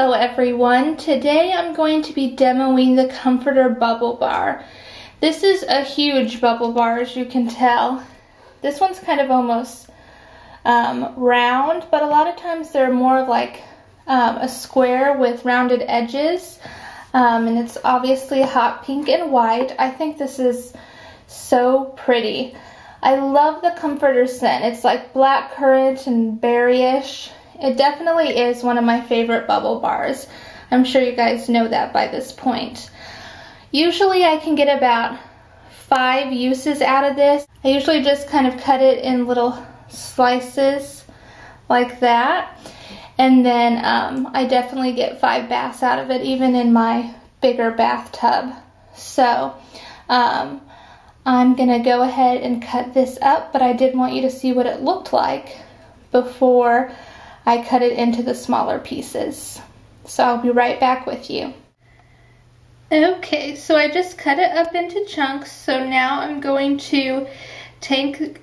Hello everyone. Today I'm going to be demoing the Comforter Bubble Bar. This is a huge bubble bar as you can tell. This one's kind of almost um, round, but a lot of times they're more like um, a square with rounded edges. Um, and it's obviously hot pink and white. I think this is so pretty. I love the comforter scent. It's like black currant and berryish. It definitely is one of my favorite bubble bars. I'm sure you guys know that by this point. Usually I can get about five uses out of this. I usually just kind of cut it in little slices like that. And then um, I definitely get five baths out of it, even in my bigger bathtub. So um, I'm going to go ahead and cut this up, but I did want you to see what it looked like before I cut it into the smaller pieces. So I'll be right back with you. Okay, so I just cut it up into chunks. So now I'm going to take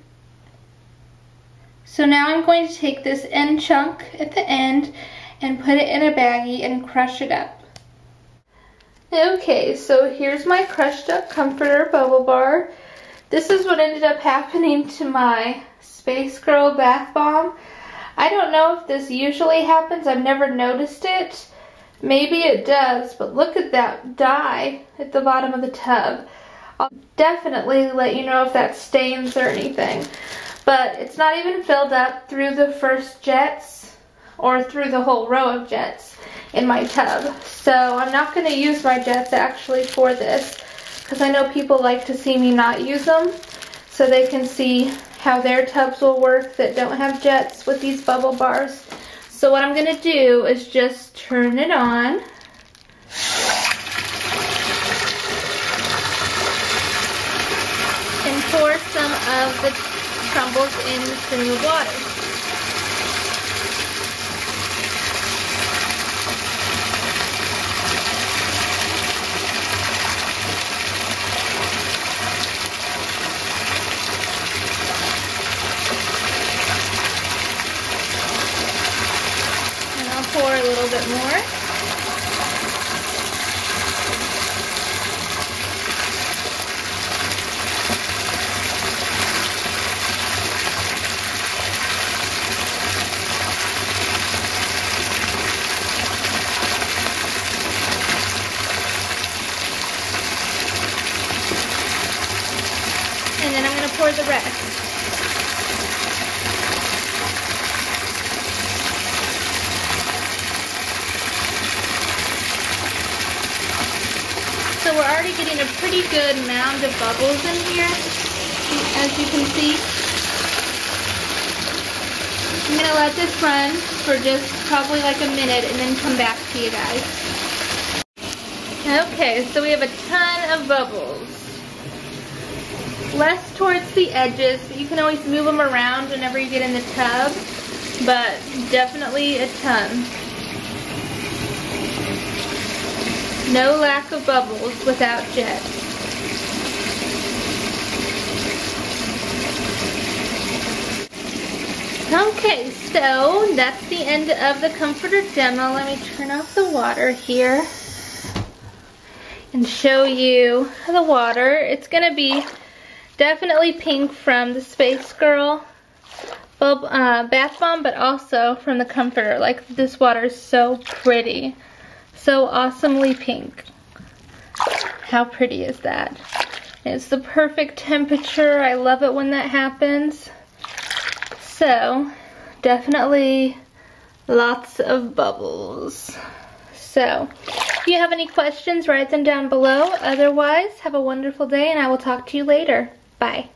so now I'm going to take this end chunk at the end and put it in a baggie and crush it up. Okay, so here's my crushed up comforter bubble bar. This is what ended up happening to my Space Girl bath bomb. I don't know if this usually happens. I've never noticed it. Maybe it does, but look at that dye at the bottom of the tub. I'll definitely let you know if that stains or anything. But it's not even filled up through the first jets or through the whole row of jets in my tub. So I'm not going to use my jets actually for this because I know people like to see me not use them so they can see how their tubs will work that don't have jets with these bubble bars. So what I'm going to do is just turn it on. And pour some of the crumbles into the water. pour a little bit more. And then I'm going to pour the rest. We're already getting a pretty good mound of bubbles in here, as you can see. I'm going to let this run for just probably like a minute and then come back to you guys. Okay, so we have a ton of bubbles. Less towards the edges, but you can always move them around whenever you get in the tub, but definitely a ton. No lack of bubbles without jet. Okay, so that's the end of the comforter demo. Let me turn off the water here and show you the water. It's going to be definitely pink from the Space Girl bulb, uh, bath bomb, but also from the comforter. Like, this water is so pretty so awesomely pink. How pretty is that? It's the perfect temperature. I love it when that happens. So, definitely lots of bubbles. So, if you have any questions, write them down below. Otherwise, have a wonderful day and I will talk to you later. Bye.